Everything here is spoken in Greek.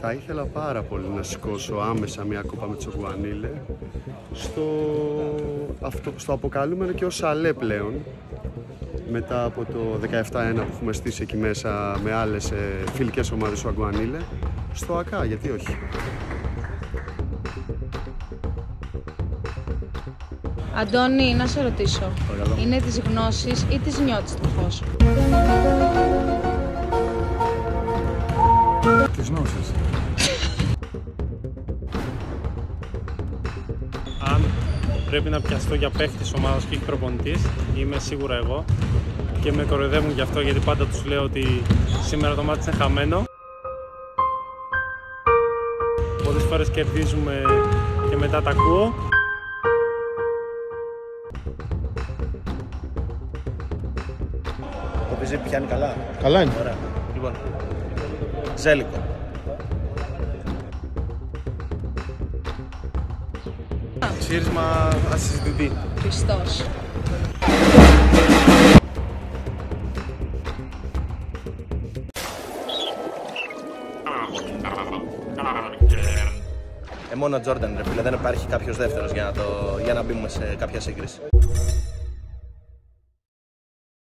Θα ήθελα πάρα πολύ να σηκώσω άμεσα μια κόπα με τσοκουανίλε στο, αυτό, στο αποκαλούμενο και ως σαλέ πλέον μετά από το 17-1 που έχουμε στήσει εκεί μέσα με άλλες ε, φιλικές ομάδες του Αγκουανίλε στο ΑΚΑ, γιατί όχι; Αντώνη, να σε ρωτήσω. Είναι της γνώσης ή της νιώτης το Της γνώσης. αν πρέπει να πιαστώ για παίχτης ομάδας και όχι προπονητής, είμαι σίγουρα εγώ. Και με κοροϊδεύουν γι' αυτό γιατί πάντα τους λέω ότι σήμερα το μάτι είναι χαμένο. Πολλές φορές κερδίζουμε και μετά τα ακούω. Το πιζί πιάνει καλά. Καλά είναι. Ωραία. Λοιπόν. Ζέλικο. Σύρισμα ασυζητητή. Χριστός. Ε, μόνο Jordan ρε φίλε, δεν υπάρχει κάποιος δεύτερος για να, το, για να μπούμε σε κάποια σύγκριση.